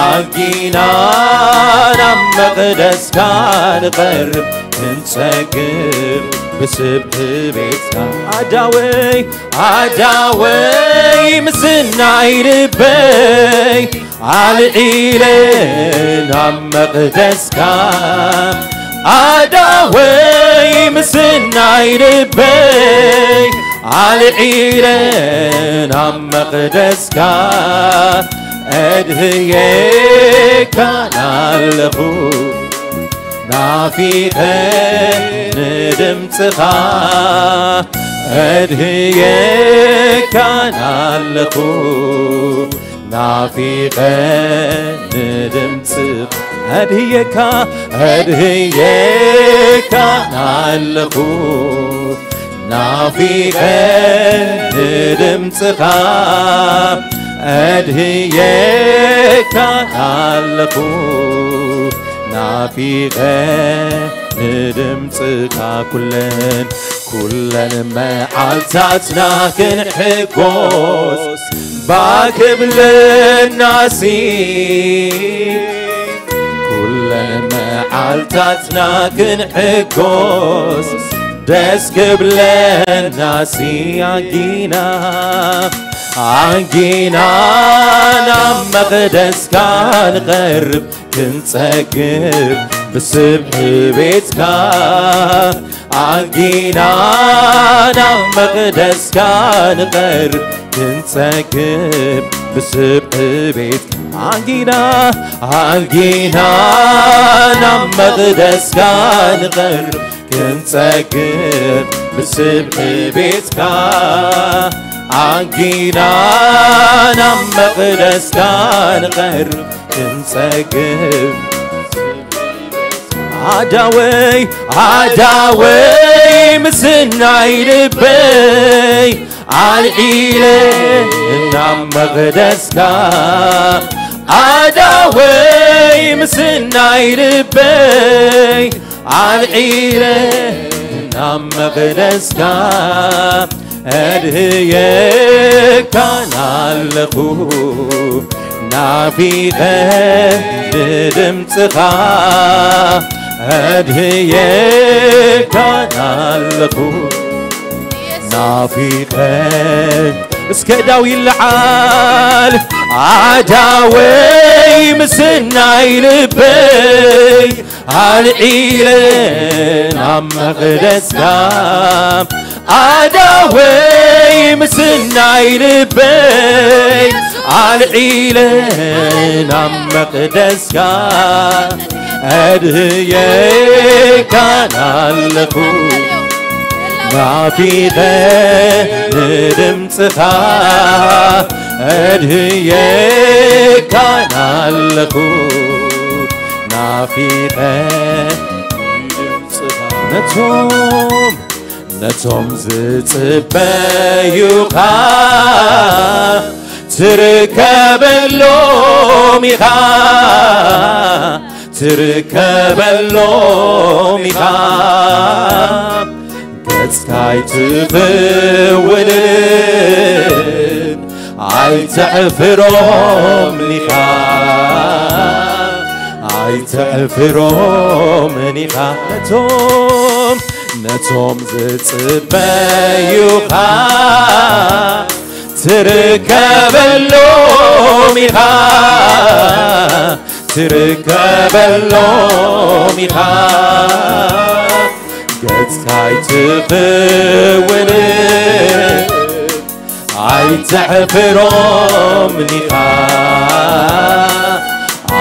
ኣብ ጊናን ኣብ መቕደስካ ንቐርብ ክንጸግብ ብስብቲ ቤትካ ኣዳወይ ኣዳወይ ምስናይ ልበይ ኣልዒለ ናብ መቕደስካ ኣዳወይ ምስናይ ልበይ ኣልዒለ እድህዬ ካላለኹ ናፊተን ድምፅኻ እድህዬ ካላለኹ ናፊቀን ድምፅኻ እድህየካ እድህየካ ኣለኹ ናፊቀን ድምፅኻ እድህየካ አለኩ ናፊቀ ንድምፅካ ኩለን ኩለን መዓልታትና ክንሕጎስ ባክብልናሲ ኩለን መዓልታትና ክንሕጎስ ደስ ክብለናሲ ኣጊና አንጊናና መቅደስ ካንቀርብ ክንጸግብ ብስብሒ ቤትካ አንጊናና መቅደስ ካንቀርብ ክንጸግብ ብስብሒ ቤትካ አንጊና አንጊናና መቅደስ ካንቀርብ ክንጸግብ ብስብሒ ቤትካ አጊናናም መቅደስ ጋር ቀርብ ድንጸግብ አዳወይ አዳወይ ምስናይ ልበይ አልዒለ እናም መቅደስ ጋር። አዳወይ ምስናይ ልበይ አልዒለ እናም መቅደስ ጋር። أدهيك ናለኹ ናፊኸ ንድምፅኻ ኣድህየካ ናለኹ ናፊኸ እስከ ዳው ይለዓል ዓዳወይ ምስናይ ልበይ ኣልዒለ ናብ መቕደስካ አዳወይ ምስናይ ልበይ አልዒለን መቅደስ መቅደስካ አድህየካናለኹ ናፊኸ ንድምፅኻ እድህየካናለኹ ናፊኸ ንድምፅኻ ነቶም ነቶም ዝጽበዩኻ ትርከበሎም ኢኻ ትርከበሎም ኢኻ ገጽካይ ትኽውንን ኣይተዕፍሮም ኒኻ ኣይተዕፍሮም ኒኻ ነቶም ነቶም ዝጽበዩኻ ትርከበሎም ኢኻ ትርከበሎም ኢኻ ገጽካይ ትኽውንን ኣይተዕፍሮም ኒኻ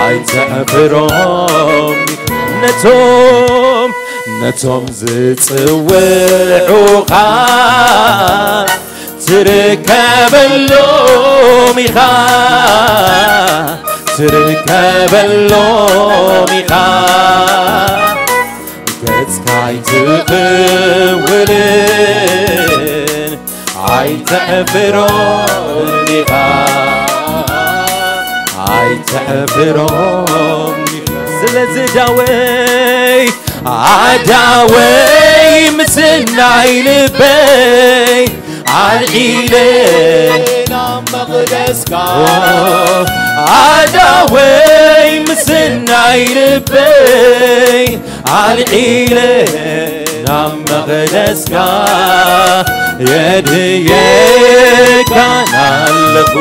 ኣይተዕፍሮም ነቶም ነቶም ዝጽውዑኻ ትርከበሎም ኢኻ ትርከበሎም ኢኻ ገጽካይ ትኽውንን ኣይተዕፍሮም ኢኻ ኣይተዕፍሮም ስለዚ ዳወይ አዳወይ ምጽናይ ልበይ አልዒለ ናብ መቕደስካ አዳወይ ምጽናይ ልበይ አልዒለ ናብ መቕደስካ የድየካን ኣለኹ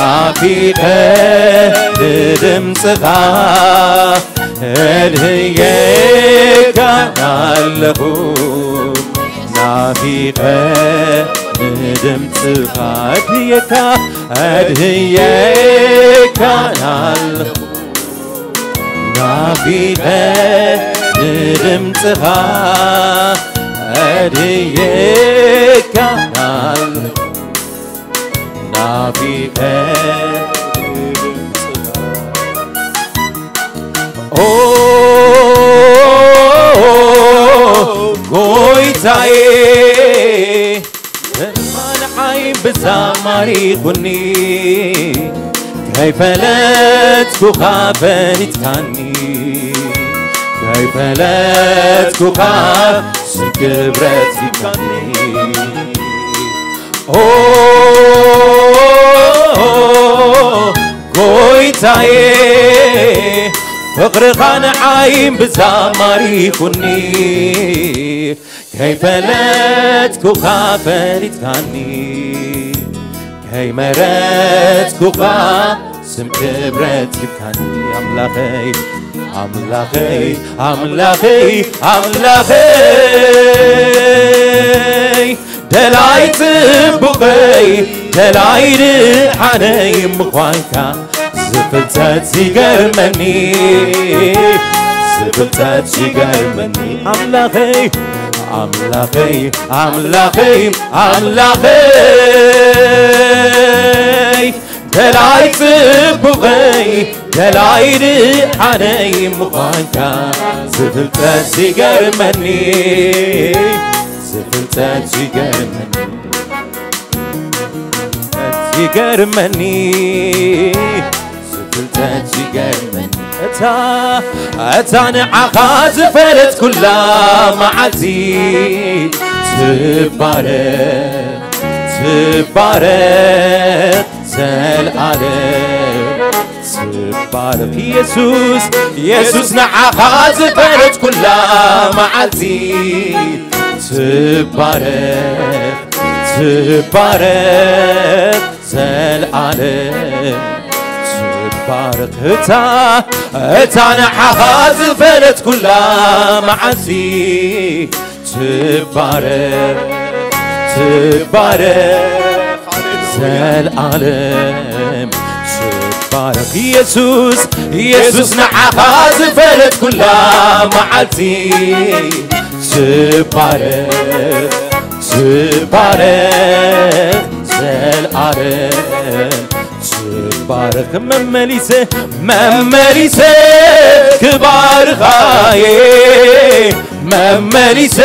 ናፊተ ድምፅኻ እድህየካ ኣለኹ ናፊተ ድምፅኻ እድህየካ እድህየካ ናፊተ ድምፅኻ እድህየካ ናለኹ ናፊቀ ንድምፅኻ ኦ ጎይታዬ በማንዓይ ብዛማሪኹኒ ከይፈለጥኩኻ ፈሊጥካኒ ከይፈለጥኩኻ ስክብረት ይካኒ ኦ ጎይታዬ ፍቅርኻ ንዓይም ብዛማሪኹኒ ከይፈለጥኩኻ ፈሊጥካኒ ከይመረጥኩኻ ስም ክብረት ይብካኒ ኣምላኸይ ኣምላኸይ ኣምላኸይ ኣምላኸይ ደላይ ጽቡቐይ ደላይ ድሓነይ ምዃንካ ዝፍልጠት ይገርመኒ ዝፍልጠት ይገርመኒ ኣምላኸይ ኣምላኸይ ኣምላኸይ ኣምላኸይ ደላይ ጽቡቐይ ደላይ ድሓነይ ምዃንካ ዝፍልጠት ይገርመኒ سفن تاتجرمن تاتجرمني سفن تاتجرمن أتا أتا نعقاز فرت كلا معتي تبارك تبارك زالعالم تبارك يسوس يسوس نعقاز فرت كلا معتي ትባረክ ትባረክ ዘለዓለም ትባረክ እታ እታ ንዓኻ ዝፈለት ኩላ መዓልቲ ትባረክ ትባረክ ዘለዓለም ትባረክ ኢየሱስ ኢየሱስ ንዓኻ ዝፈለት ኩላ መዓልቲ ትባረክ ትባረክ ዘለዓለም ትባረክ መመሊሴ መመሊሴ ክባርኻዬ መመሊሴ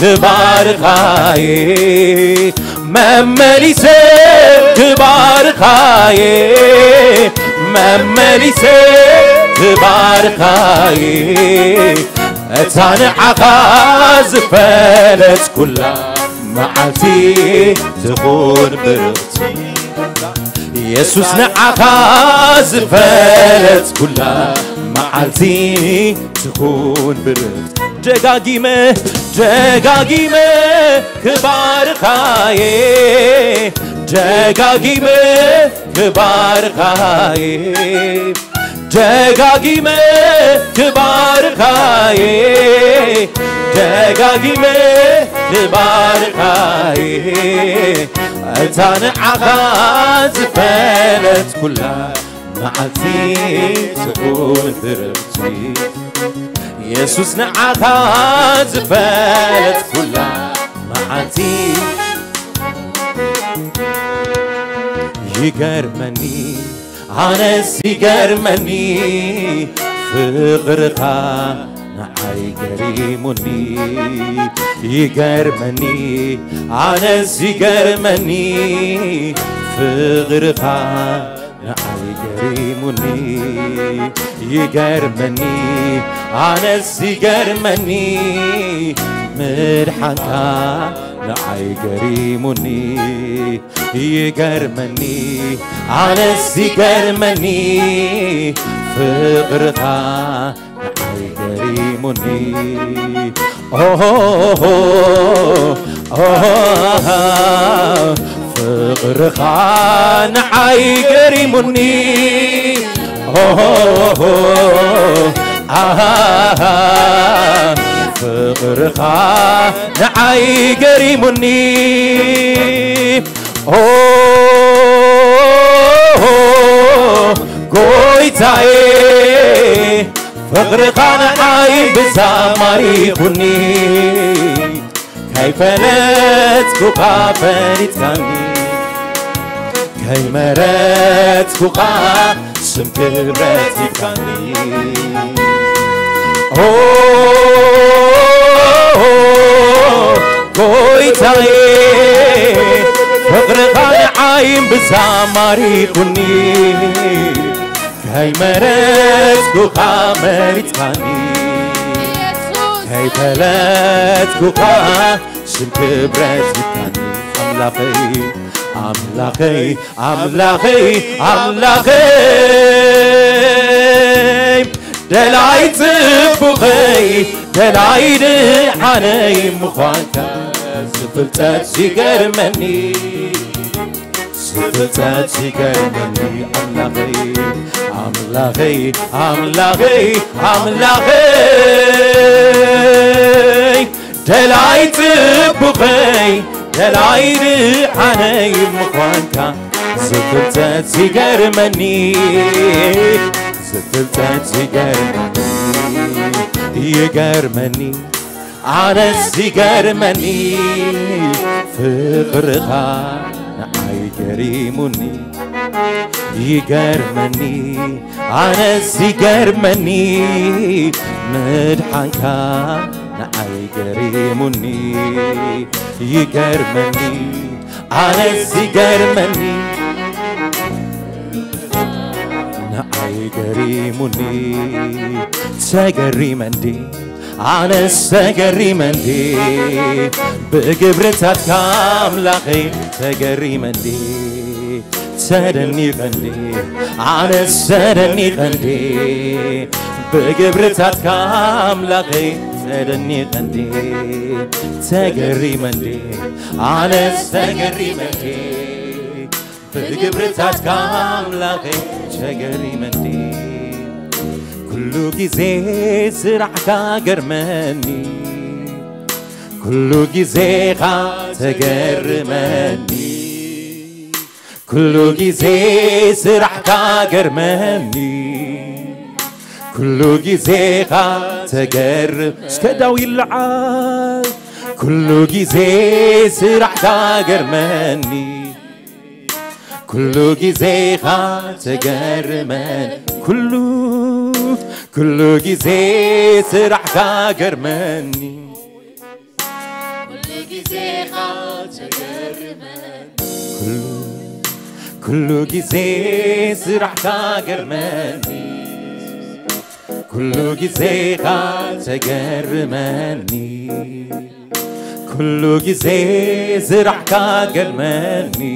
ክባርኻዬ መመሊሴ ክባርኻዬ መመሊሴ ክባርኻዬ እታ ንዓኻ ዝፈለት ኩላ መዓልቲ ትኹን ብርኽቲ ኢየሱስ ንዓኻ ዝፈለት ኩላ መዓልቲ ትኹን ብርኽቲ ደጋጊመ ደጋጊመ ክባርኻዬ ደጋጊመ ክባርኻዬ ደጋጊመ ክባርኻዬ ደጋጊመ ክባርኻዬ እታ ንዓኻ ዝፈለት ኩላ መዓልቲ ትኹን ብርክቲ ኢየሱስ ንዓኻ ዝፈለት ኩላ መዓልቲ ይገርመኒ أنا سيجار مني في فقرك نعي يجار مني. أنا سيجار مني في فقرك نعي يجار مني. أنا سيجار مني مرحنك هيجرمني يجرمني على يجرمني فقرتها هيجرمني اوه اوه اوه فقرخان اوه اوه اوه اوه ፍቕርኻ ንዓይ ገሪሙኒ። ጎይታዬ ፍቕርኻ ንዓይ ብዛማሪኹኒ ከይፈለጥኩኻ ፈሊጥካኒ። ከይመረጥኩኻ ስም ክብረት ጌታዬ ፍቅርህ አይን ብዛም አሪቁኒ ከይመረጽኩ ካመሪትካኒ ከይፈለጥኩካ ስንክብረት ዝታኒ አምላኸይ አምላኸይ አምላኸይ አምላኸይ دلعي تفخي دلعي حني مخوانتا سفلتات سيقر مني سفلتات سيقر مني. أملاخي أملاخي أملاخي أملاخي دلعي تفخي دلعي حني مخوانتا سفلتات سيقر مني. ستبتعد تجرمني يجرمني على الزجرمني فقرها يجرمني يجرمني على الزجرمني مدحنكا يجرمني يجرمني على الزجرمني ይገርመኒ ንዓይ ገሪሙኒ ተገሪመንዲ ኣነስ ተገሪመንዲ ብግብርታትካ ኣምላኸይ ተገሪመንዲ ተደኒቐንዲ ኣነስ ተደኒቐንዲ ብግብርታትካ ኣምላኸይ ተደኒቐንዲ ተገሪመንዲ ኣነስ ተገሪመንዲ ብግብርታትካ ኣምላኸይ ተገሪመንዲ ኩሉ ጊዜ ስራሕካ ገርመኒ ኩሉ ጊዜኻ ተገርመኒ ኩሉ ጊዜ ስራሕካ ገርመኒ ኩሉ ጊዜኻ ተገርም እስከ ዳው ይለዓል ኩሉ ጊዜ ስራሕካ ገርመኒ كل جزي تجرمن كل كل جزي سرح تجرمني كل جزي تجرمن كل كل جزي سرح تجرمني كل جزي تجرمني كل جزي سرح تجرمني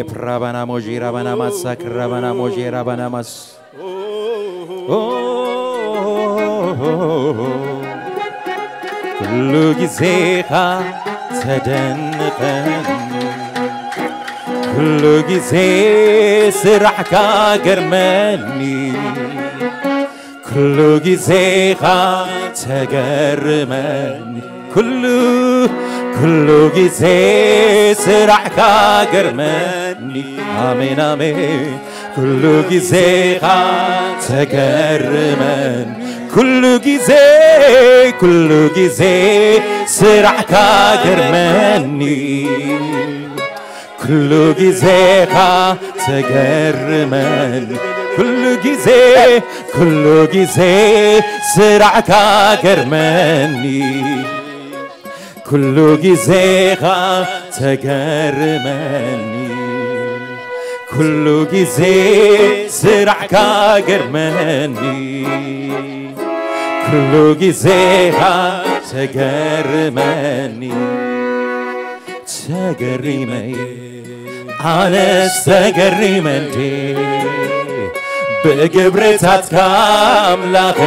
Ep rabana moji, rabana masak, rabana moji, rabana mas. ኩሉ ጊዜኻ ተደንቐኒ ኩሉ ጊዜ ስራሕካ ገርመኒ ኩሉ ጊዜኻ ተገርመኒ ኩሉ ኩሉ ጊዜ ስራሕካ ገርመኒ ኣሜን ኣሜን ኩሉ ጊዜኻ ተገርመን ኩሉ ጊዜ ኩሉ ጊዜ ስራዕካ ገርመኒ ኩሉ ጊዜኻ ተገርመን ኩሉ ጊዜ ኩሉ ጊዜ ስራዕካ ገርመኒ ኩሉ ጊዜኻ ተገርመኒ ኩሉ ጊዜ ስራዕካ ገርመኒ ኩሉ ጊዜኻ ተገርመኒ ተገሪመይ ኣነስ ተገሪመ እንዴ ብግብርታትካ ኣምላኸ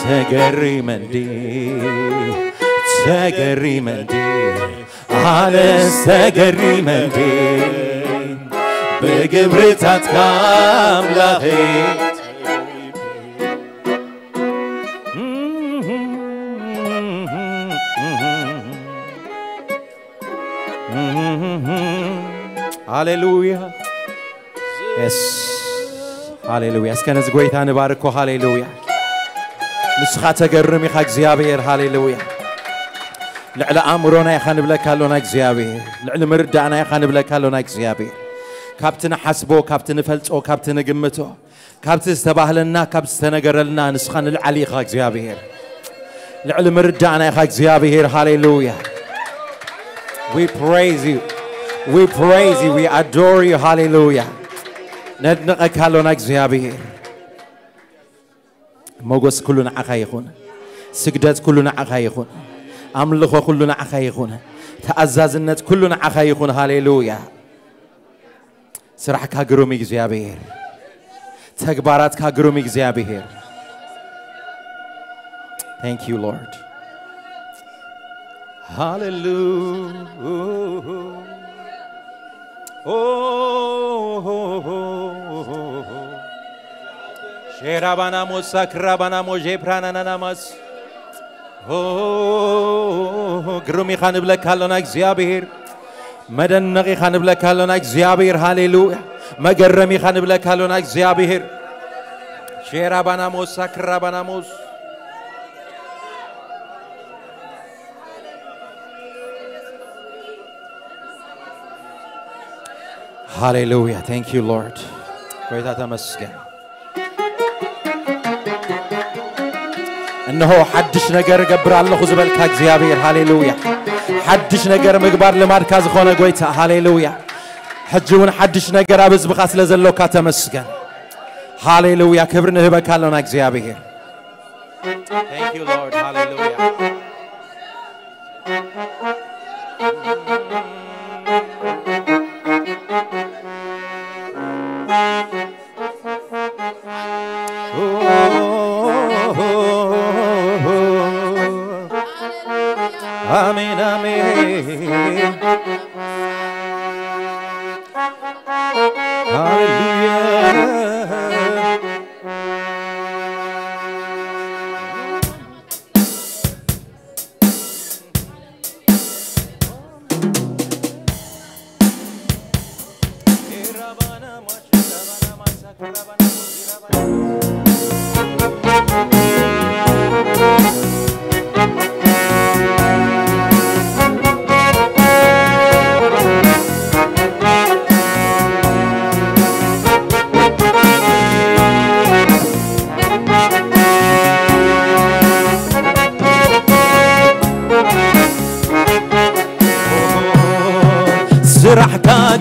ተገሪመ እንዴ ተገሪመ እንዴ ኣነስ ተገሪመ እንዴ ብግብርታትካ ኣምላኸ ሃሌሉያ የስ ሃሌሉያ እስከ ነዚ ጎይታ ንባርኮ ሃሌሉያ ንስኻ ተገርም ኢኻ እግዚኣብሔር ሃሌሉያ ልዕሊ ኣእምሮና ኢኻ ንብለካ ኣሎና እግዚኣብሔር ልዕሊ ምርዳእና ኢኻ ንብለካ ኣሎና እግዚኣብሔር ካብቲ ንሓስቦ ካብቲ ንፈልፆ ካብቲ ንግምቶ ካብቲ ዝተባህለና ካብቲ ዝተነገረልና ንስኻ ንልዓሊ ኢኻ እግዚኣብሔር ልዕሊ ምርዳእና ኢኻ እግዚኣብሔር ሃሌሉያ We praise you. We praise you. We adore you. Hallelujah. ነድንቐካ ኣሎና እግዚኣብሔር ሞጎስ ኩሉ ንዓኻ ይኹን ስግደት ኩሉ ንዓኻ ይኹን ኣምልኾ ኩሉ ንዓኻ ይኹን ተኣዛዝነት ኩሉ ንዓኻ ይኹን ሃሌሉያ ስራሕካ ግሩም እዩ እግዚኣብሔር ተግባራትካ ግሩም እዩ እግዚኣብሔር Thank you, Lord. Hallelujah. Oh, Sherabanamos sakrabanamo jeprananamas. Oh, ግሩም ኢኻ ንብለካ ኣሎና እግዚኣብሔር መደነቕ ኢኻ ንብለካ ኣሎና እግዚኣብሔር ሃሌሉያ መገረም ኢኻ ንብለካ ኣሎና እግዚኣብሔር ሼራባናሞስ ሳክራባናሞስ ሃሌሉያ ታንክ ዩ ሎርድ ጎይታ ተመስገን እነሆ ሓድሽ ነገር እገብር ኣለኹ ዝበልካ እግዚኣብሔር ሃሌሉያ ሓድሽ ነገር ምግባር ልማድካ ዝኾነ ጎይታ ሃሌሉያ ሕጂ እውን ሓድሽ ነገር ኣብ ህዝብኻ ስለ ዘለካ ተመስገን ሃሌሉያ ክብሪ ንህበካ ኣለና እግዚኣብሔር Thank you, Lord. Hallelujah. Rame Rame. Hallelujah.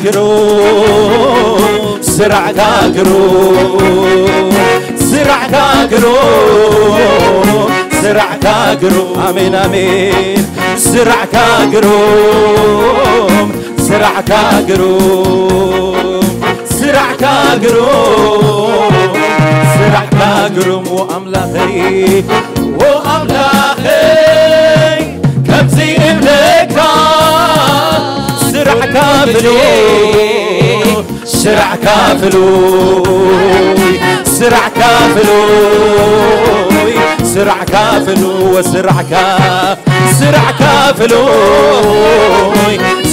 قروب سرع قروب سرع قروب سرع قروب آمين آمين. سرعتا سرع سرعتا قروب سرعتا قروب سرعتا قروب واملاخي واملاخي كبزي املكها سرع كافلوي سرع كافلو سرع كافلو سرع كافلو وسرع كاف سرع كافلو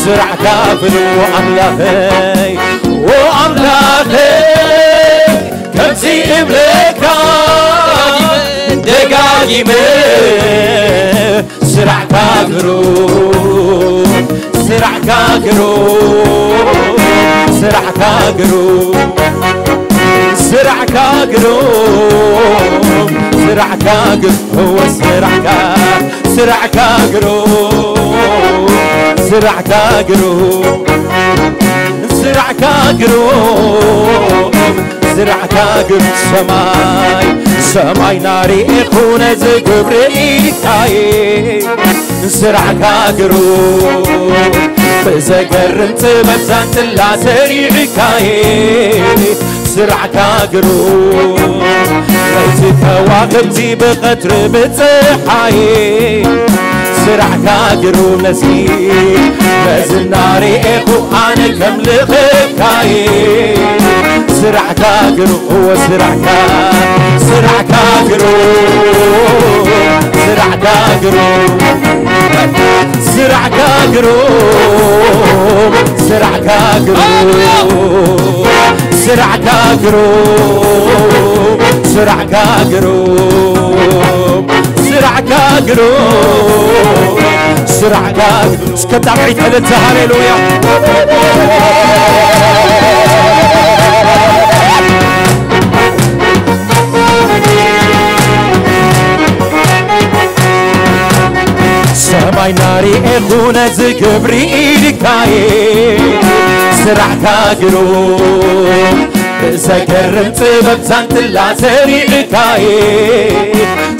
سرع كافلوي وأملاخي وأملاخي كمسي إملكا دقاقي سرع كافلو سرح كاغرو سرح كاغرو سرح كاغرو سرح كاغرو سرح كاغرو سرح كاغرو سرح كاغرو سرح كاغرو سرح كاغرو سماي سماي ناري يكون زي جبريل ስራዕካ ግሩም ብዘገርም ጥበብ ዛንትላ ሰሪዕካየ ስራዕካ ግሩም ለይቲ ከዋክብቲ ብቐትሪ ብፅሓየ ስራሕካ ግሩም ነሲብ መዝናሪኤኹ ኣነ ከም ልኽብካየ ስራሕካ ግሩእዎ ስራሕካ ስራሕካ ግሩም ስራሕካ ግሩም ስራሕካ ግሩም ስራሕካ ግሩም ስራሕካ ግሩም ስራሕካ ግሩም سرعك قلوب سرعك سكت عيد على هاليلويا سماي ناري اخونا زكبري إيدك تاي سرعك قلوب زكرم تبب زانت لا سريعك تاي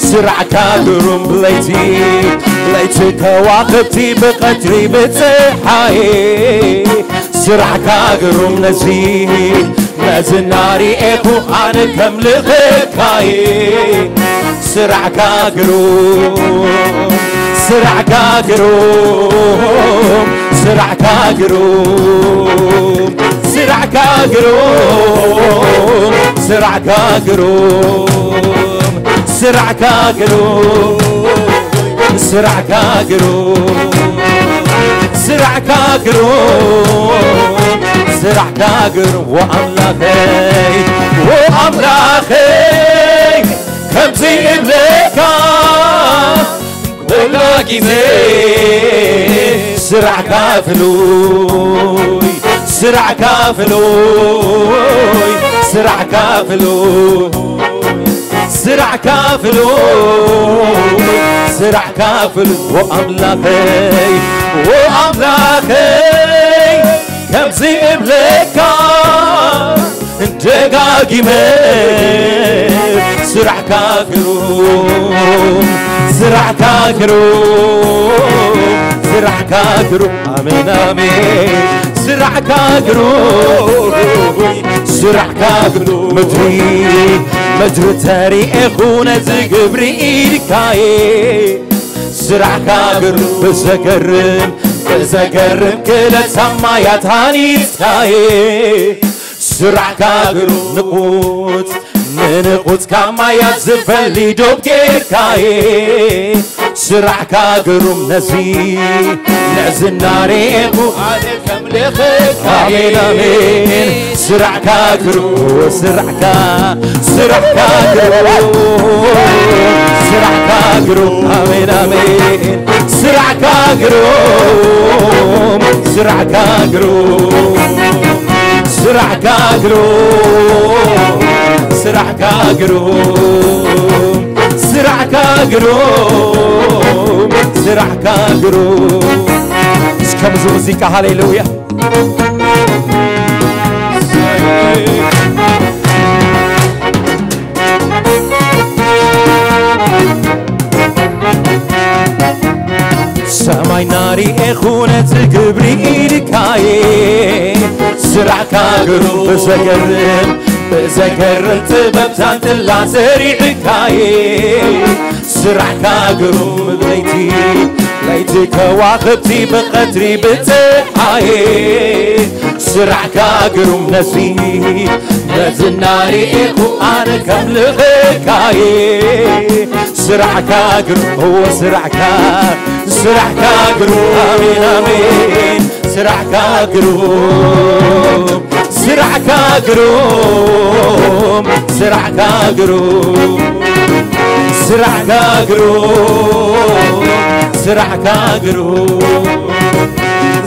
ስራዕካ ግሩም ብለይቲ ብለይቲ ከዋኽብቲ ብቐትሪ ብፅሓየ ስራዕካ ግሩም ነዚ ነዚ ናሪኤኹ ኣነ ከም ልኽካየ ስራዕካ ግሩም ስራዕካ ግሩም ስራዕካ ግሩም ስራዕካ ግሩም ስራዕካ ግሩም بسرعة كاكلو بسرعة كاكلو بسرعة كاكلو بسرعة كاكلو وأملاخي وأملاخي خمسي إمليكا كل جيزي بسرعة كافلو بسرعة كافلو بسرعة كافلو سرع كافلو سرع كافل. وأملاكي وأملاكي كم زي إملكا انت سرع كافلو سرع كافلو سرع كافلو آمين آمين. سرع كافلو سرع كافلو مدري መትርተሪ ኤኹነት ዝግብሪ ኢድካዬ ስራሕካ ግር ብዘገርም ብዘገርም ክእለት ሰማያ ታኒፅካዬ ስራሕካ ግሩ ንቁት ንንቁት ካብ ዝፈሊ ዶብ ጌርካዬ سرعك قرم نزي نعزل ناريق وعليك ملخك آمين. آمين سرعك قرم سرعك سرعك قرم سرعك قرم آمين آمين. سرعك قرم سرعك قرم سرعك قرم سرعك قرم ስራዕካ ግሩም ስራዕካ ግሩም እስከ ብዙ ሙዚቃ ሃሌሉያ ሰማይ ናሪኤኹ ነቲ ግብሪ ኢድካየ ስራዕካ ግሩም ብዘገርም بزكر تببتات الله زريعكاي سرع قروم ليتي ليتي كواكبتي بقدري بتحاي سرعك قروم نسي نزناري إخو أنا كم لغكاي سرع قروم هو سرع سرعك سرع قروم آمين آمين سرع قروم ስራዕካ ግሩም ስራዕካ ግሩም ስራሕካ ግሩም ስራሕካ ግሩም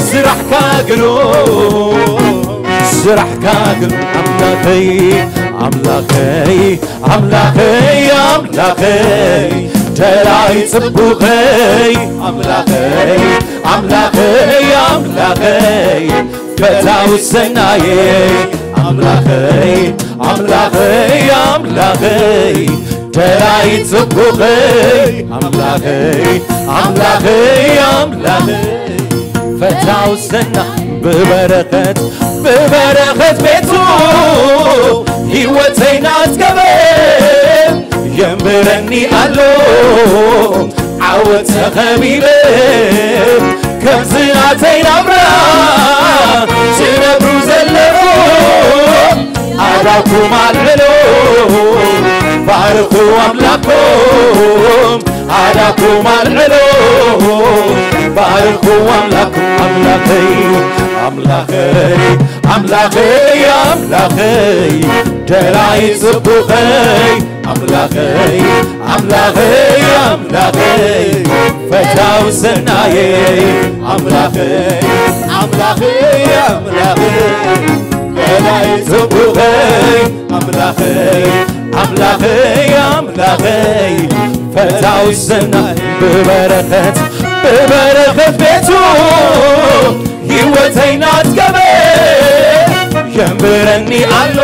ስራሕካ ግሩም ስራሕካ ግሩም ኣምላኸይ ኣምላኸይ ኣምላኸይ ኣምላኸይ ተላይ ጽቡኸይ ኣምላኸይ ኣምላኸይ ኣምላኸይ መከታው ሰናዬ አምላኸይ አምላኸይ አምላኸይ ተራይ ጽቡኸይ አምላኸይ አምላኸይ አምላኸይ። ፈታው ሰና በበረከት በበረከት ቤቱ ሕይወቴን አስገበ የምረኒ አሎ ዓወት ከም ዝናተይ ናብራ ዝነብሩ ዘለኹ ኣዳኩም ኣልዕሎ ባርኹ ኣምላኮም ኣዳኩም ኣልዕሎ ባርኹ ኣምላኩም ኣምላኸይ ኣምላኸይ ኣምላኸይ ኣምላኸይ ደላይ ጽቡኸይ ኣምላኸይ ኣምላኸይ ኣምላኸይ ፈታው ሰናየይ ኣምላኸይ ኣምላኸይ ኣምላኸይ ደላይ ጽቡኸይ ኣምላኸይ ኣምላኸይ ኣምላኸይ ፈታው ሰናይ ብበረኸት ብበረኸት ቤቱ ሕይወተይ ናት ገበን ሸምብረኒ ኣሎ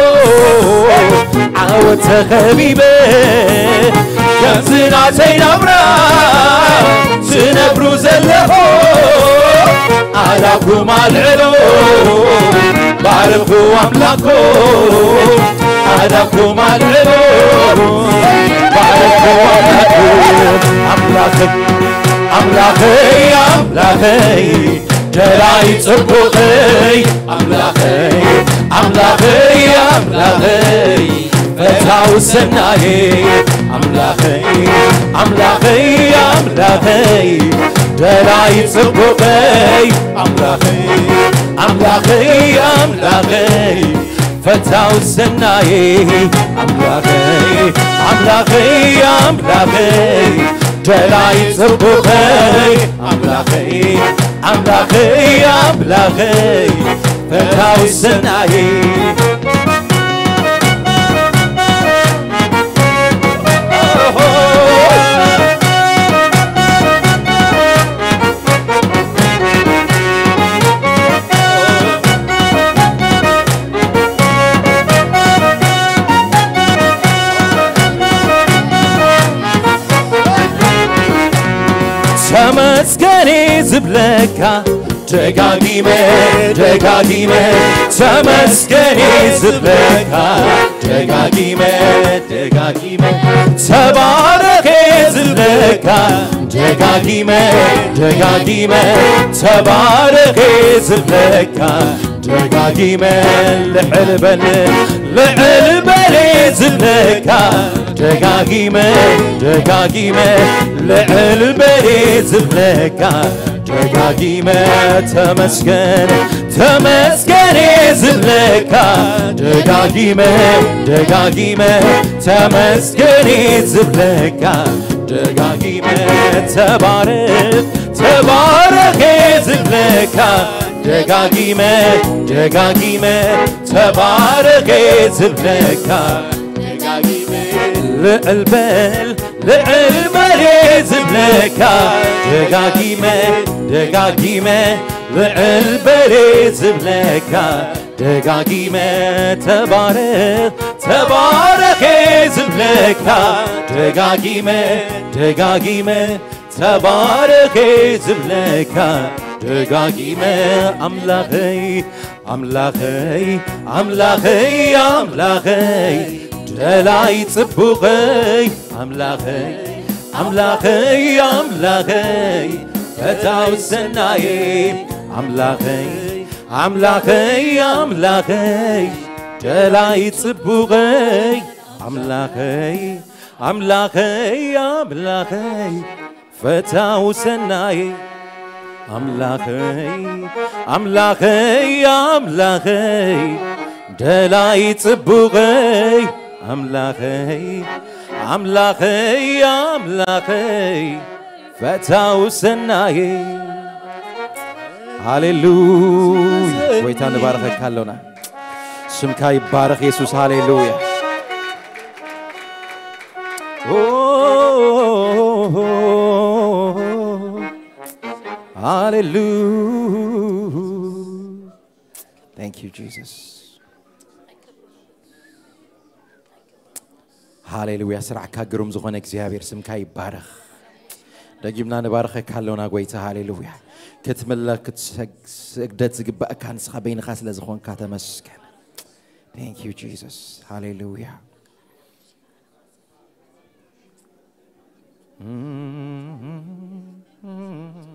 ዓወት ተኸቢበ ከምዝናተይ ናብራ ዝነብሩ ዘለኹ ኣላኩም ኣልዕሎ ባርኩ ኣምላኮ ኣላኩም ኣልዕሎ ባርኩ ኣምላኮ ኣምላኸይ ኣምላኸይ ኣምላኸይ ደላይ ጽቡቐይ ኣምላኸይ ኣምላኸይ ኣምላኸይ ፈታው ሰናየይ ኣምላኸይ ኣምላኸይ ኣምላኸይ ደላይ ጽቡቐይ ኣምላኸይ ኣምላኸይ ኣምላኸይ ፈታው ሰናየይ ኣምላኸይ ኣምላኸይ ኣምላኸይ ደላይ ጽቡቐይ ኣምላኸይ ኣምላኸይ ኣምላኸይ ፈታው ሰናየይ ተመስገኔ ዝብለካ ደጋጊመ ደጋጊመ ተመስገኔ ዝብለካ ደጋጊመ ደጋጊመ ተባረኬ ዝብለካ ደጋጊመ ደጋጊመ ተባረኬ ዝብለካ ደጋጊመ ልዕል በል ልዕል በሌ ዝብለካ ደጋጊመ ደጋጊመ ልዕል በሌ ዝብለካ ደጋጊመ ተመስገን ተመስገኔ ዝብለካ ደጋጊመ ደጋጊመ ተመስገኔ ዝብለካ ደጋጊመ ተባረክ ተባረኬ ዝብለካ ደጋጊመ ደጋጊመ ተባረኬ ዝብለካ ደጋጊመ ልዕል በል ልዕል በሌ ዝብለካ ደጋጊመ ደጋጊመ ልዕል በሌ ዝብለካ ደጋጊመ ተባረክ ተባረኬ ዝብለካ ደጋጊመ ደጋጊመ ተባረኬ ዝብለካ ደጋጊመ ኣምላኸይ ኣምላኸይ ኣምላኸይ ኣምላኸይ ደላይ ጽቡቐይ ኣምላኸይ ኣምላኸይ ኣምላኸይ ፈታው ሰናየይ ኣምላኸይ ኣምላኸይ ኣምላኸይ ደላይ ጽቡቐይ ኣምላኸይ ኣምላኸይ ኣምላኸይ ፈታው ሰናየይ ኣምላኸይ ኣምላኸይ ኣምላኸይ ደላይ ጽቡቐይ ኣምላኸይ አምላኸይ አምላኸይ ፈታው ሰናዬ ሃሌሉያ ጎይታ ንባረኸካ ኣለና ስምካ ይባረኽ የሱስ ሃሌሉያ ሃሌሉያ Thank you, Jesus. ሃሌሉያ ስራዕካ ግሩም ዝኾነ እግዚኣብሔር ስምካ ይባረኽ ደጊምና ንባረኸካ ኣለውና ጎይታ ሃሌሉያ ክትምለኽ ክትስግደት ዝግባእካ ንስኻ በይንኻ ስለ ዝኾንካ ተመስገን ቴንክ ዩ ጂሱስ ሃሌሉያ ራባና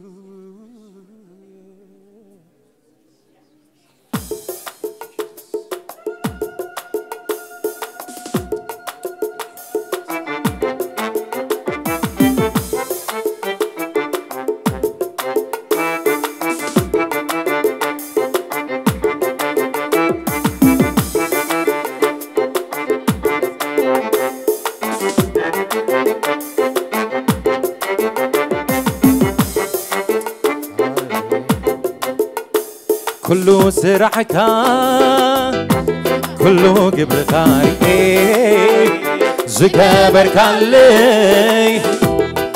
كل سرعك كل قبل خاري زكابر كالي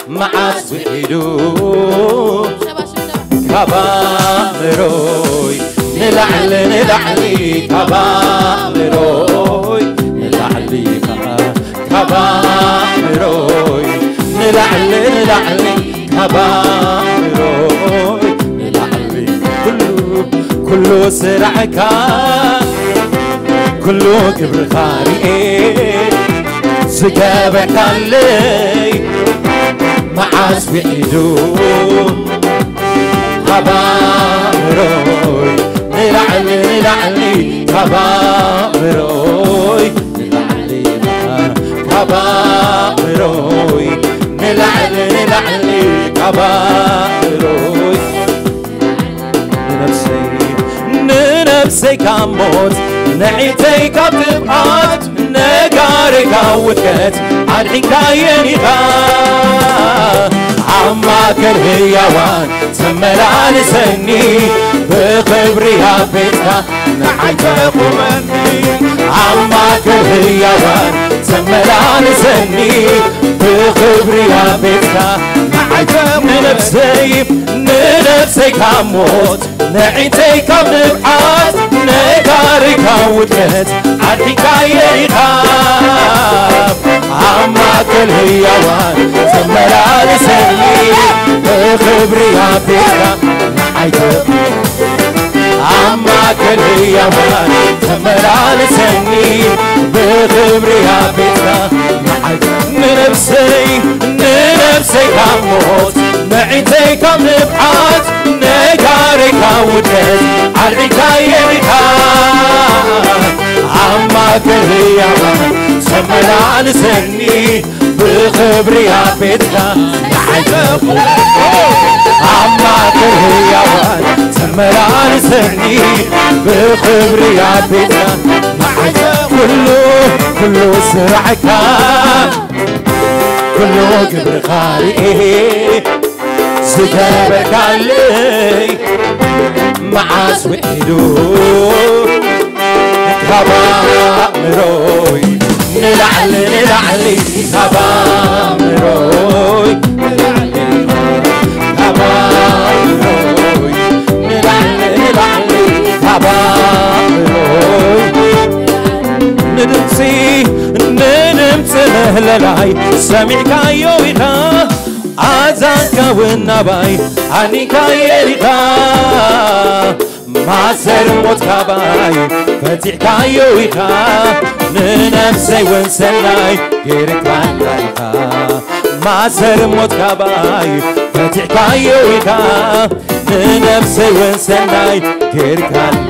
معاس وحيدو كبامروي نلعل نلعلي كبامروي نلعلي كبامروي نلعل نلعلي كبامروي كله سرعك كله كبر خاري زقابك علي معاس بعيدو كبامروي نلعلي نلعلي كبامروي نلعلي كبامروي نلعلي نلعلي كبامروي نفسي كموت نعيتي كبتبعات نقاري كوتكت عدحي كاينيها عما كرهيوان تملان سني بخبريها بيتها نعيت قمني عما كرهيوان تملان سني بخبريها بيتها نعيت نفسي نفسي كموت نعيتي كم نبعات نقاري كوتكت عدحي كاينيها عما كل هيوان تملان سني بخبريها بيتها نعيت عما كل هيوان تملان سني بخبريها بيتها نعيت نفسي نفسي كموت. نعيتي كم نبعات نقاري عدحي كاينيها عما كرهيوان سملان سني بخبريها بيتها نعجب عما كرهيوان سملان سني بخبريها بيتها نعجب كله كله سرعك كله كبر خالي زكابك علي معاس وإيدو كبامروي نلعل نلعلي نلعلي ድምፂ ንድምፂ ምህለላይ ሰሚዕካዮ ኢኻ ኣዛንካ ውናባይ ኣኒካ የሪኻ ማሰር ሞትካባይ ፈቲሕካዮ ኢኻ ንነፍሰይ ወንሰናይ ጌርካና ኢኻ ማሰር ሞትካባይ ፈቲሕካዮ ኢኻ ንነፍሰይ ወንሰናይ ጌርካና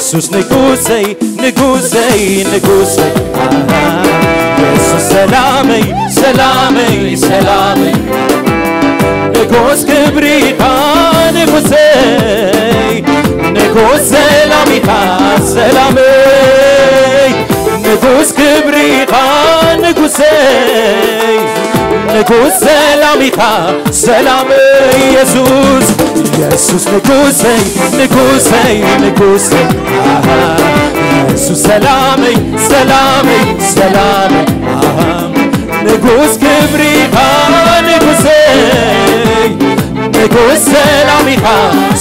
ኢየሱስ ንጉሰይ ንጉሰይ ንጉሰይ ኢየሱሰይ ሰላመይ ሰላመይ ሰላመይ ንጉስ ክብሪኻ ንጉሰይ ንጉስ ሰላሚኻ ሰላመይ ንጉስ ክብሪኻ ንጉሰይ ንጉስ ሰላሚኻ ሰላመይ ኢየሱስ ኢየሱስ ንጉሰይ ንጉሰይ ንጉሰይ አሃ ኢየሱስ ሰላመይ ሰላመይ ሰላመይ አሃ ንጉስ ክብሪኻ ንጉሰይ ንጉስ ሰላሚኻ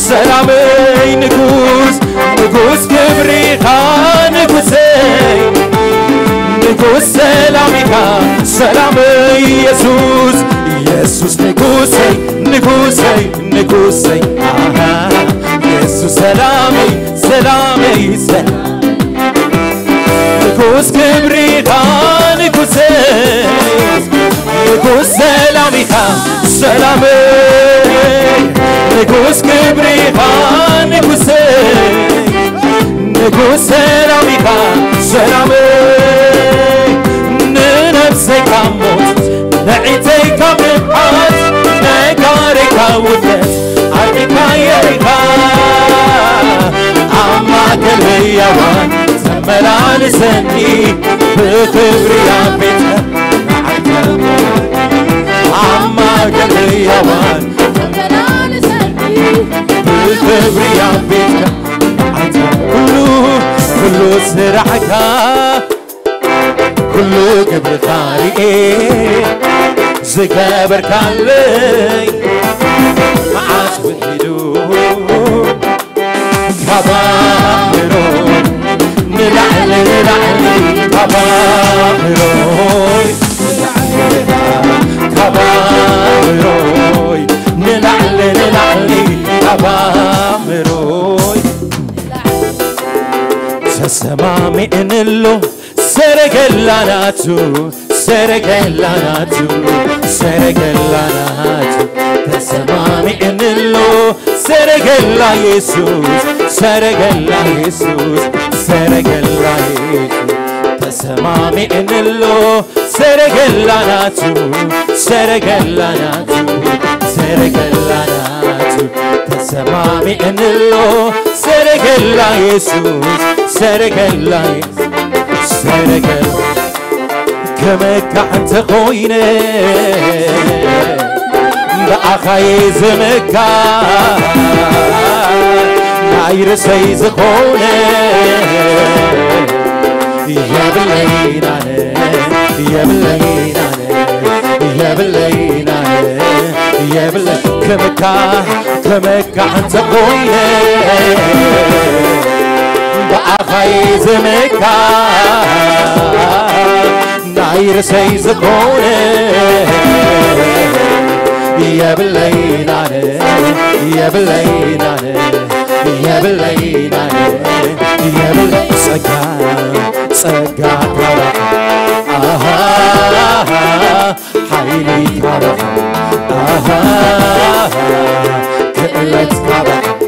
ሰላመይ ንጉስ ንጉስ ክብሪኻ ንጉሰይ ንጉሥ ሰላሜታ ሰላም ኢየሱስ ኢየሱስ ንጉሰይ ንጉሰይ ንጉሰይ። ኢየሱስ ሰላሜ ሰላሜ ንጉሥ ክብሪታ ንጉሴ ንጉሥ ሰላሜታ ሰላሜ ንጉሥ ክብሪታ ንጉሴ ንጉሥ ሰላሜታ ሰላሜ نفسك عموت نعيتيك بمحاس نقارك وثس عينك يرغى عمك الهيوان زمل على سني بكبرياء بيتها عمك الهيوان زمل على سني بكبرياء بيتها كلو كله سرعك ኩሉ ግብርኻ ርኤ ዝገበርካለይ መዓዝ ውሒዱ ካባምሮ ንላዕሊ ንላዕሊ ካባምሮይ ካባምሮይ ንላዕሊ ንላዕሊ ካባምሮይ ተሰማሚዕንሎ ሰረገላ ናቱ ሰረገላ ናቱ ሰረገላ ናቱ ተሰማሚዕንሎ ሰረገላ ኢየሱስ ሰረገላ ኢየሱስ ሰረገላ ኢየሱስ ተሰማሚዕንሎ ሰረገላ ናቱ ሰረገላ ናቱ ሰረገላ ናቱ ተሰማሚዕንሎ ሰረገላ ኢየሱስ ሰረገላ سرقة كمك أنت خوينة بأخي زمكا ناير سيز خونة يا بالليل يا بالليل يا بالليل يا بالليل كمكا كمكا أنت خوينة ዝመካ ናይ ርሰይ ዝኾነ የብለይናነ የብለይናነ የብለይናነ የብል ጸጋ ጸጋ ታረኸ አሃ ሓይሊ ታረኸ አሃ ክእለት ታረኸ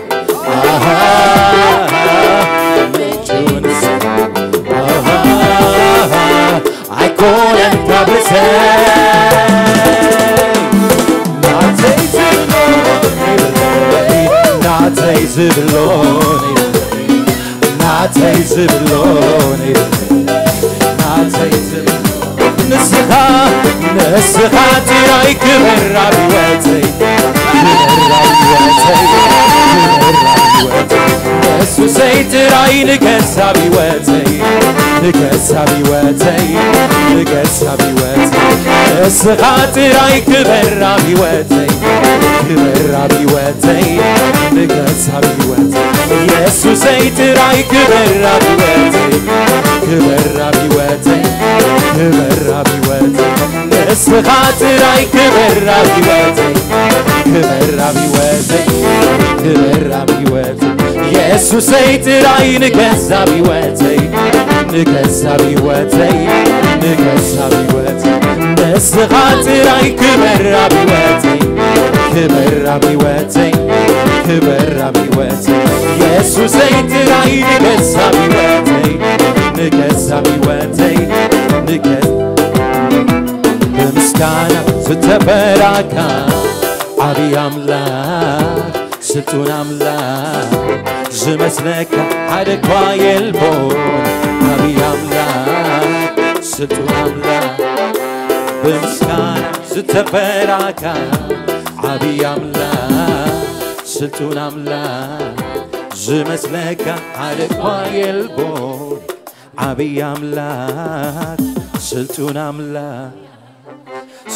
golden tablet's Not taste of the not taste of not taste of not taste of. ጥራይ ንገስ ኣብ ሕይወተይ ንገስ ኣብ ሕይወተይ ንገስ ኣብ ሕይወተይ ንስኻ ጥራይ ክብር ኣብ ሕይወተይ ክብር ኣብ ሕይወተይ ንገስ ኣብ ሕይወተይ ኢየሱሰይ ጥራይ ክብር ኣብ ሕይወተይ ክብር ንስኻ ጥራይ ክብር ኣብ ሕይወተይ ክብር ኣብ ሕይወተይ ክብር ኣብ ሕይወተይ ኢየሱሰይ ጥራይ ንገስ ኣብ ሕይወተይ ንገስ ኣብ ሕይወተይ ንገስ ኣብ ሕይወተይ ንስኻ ጥራይ ክብር ኣብ ሕይወተይ ክብር ኣብ ሕይወተይ ክብር ኣብ ሕይወተይ ኢየሱሰይ ጥራይ ንገስ ኣብ ሕይወተይ ንገስ ኣብ ሕይወተይ ንገስ ምስጋና ስተበራካ አብይ አምላክ ስልጡን አምላክ ዝመስለካ። አደኳ የልቦን አብይ አምላክ ስልጡን አምላክ በምስጋና ስተበራካ አብይ አምላክ ስልጡን አምላክ ዝመስለካ። አደኳ የልቦን አብይ አምላክ ስልጡን አምላክ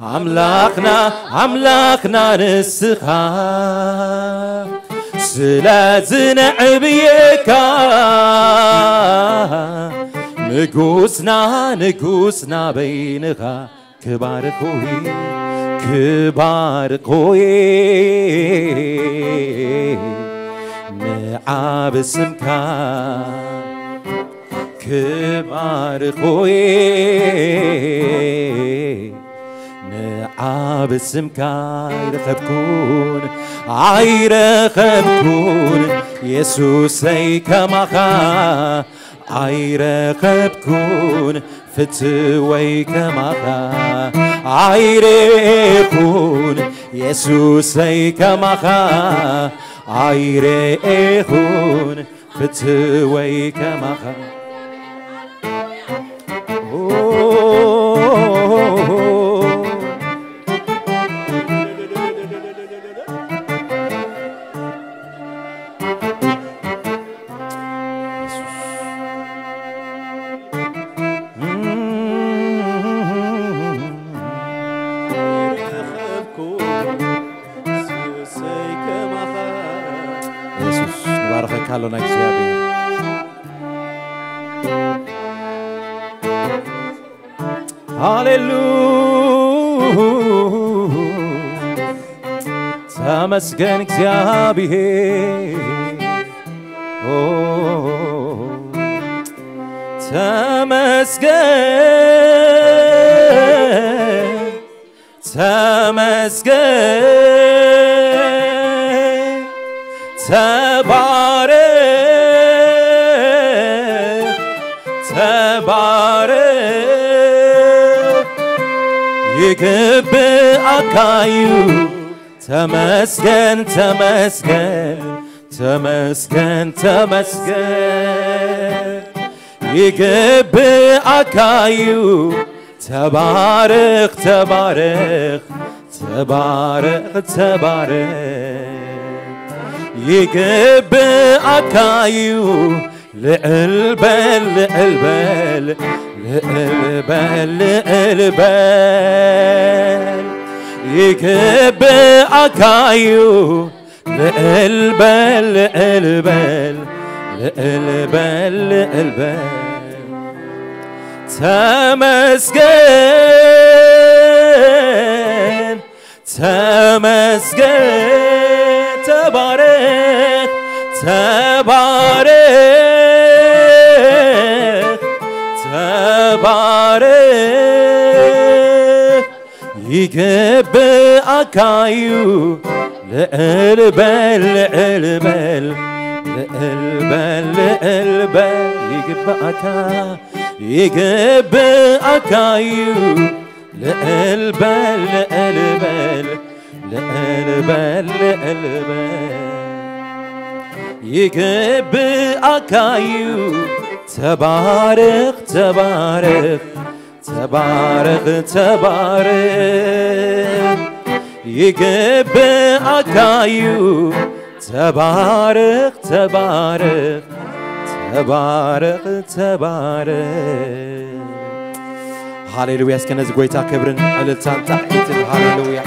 አምላክና አምላክና ንስኻ ስለ ዝነዕብየካ ንጉስና ንጉስና በይንኻ። ክባርኮይ ክባርኮይ ምዓብ ስምካ ክባርኮይ عاب اسمك عيرخبكون عيرخبكون يسوسي كمخا عيرخبكون فتوي كمخا عيرخون يسوسي كمخا عيرخون فتوي كمخا. ንባረኸካ ኣሎና እግዚኣብሔር ሃሌሉያ ተመስገን እግዚአብሔር ኦ ተመስገን ተመስገን ክብ አካዩ ተመስገን ተመስገን ተመስገን ተመስገን። ይግብ አካዩ ተባረክ ተባረክ ተባረክ ተባረክ። ይግብ አካዩ ልዕል በል ልዕል በል ልዕል በል ልዕል ተመስገን ተመስገን ተባረክ ተባረክ ተባረክ ይግብአካዩ ልዕል በል ልዕል በል ልዕል በል ልዕል በል ይግብአካ ይግብአካዩ ልዕል ተባረክ ተባረክ ተባረክ ተባረክ። ይግብአካዩ ተባረክ ተባረክ ተባረክ ተባረክ። ሃሌሉያ! እስከ ጎይታ ክብርን ዕልልታን ጣዕይትን ሃሌሉያ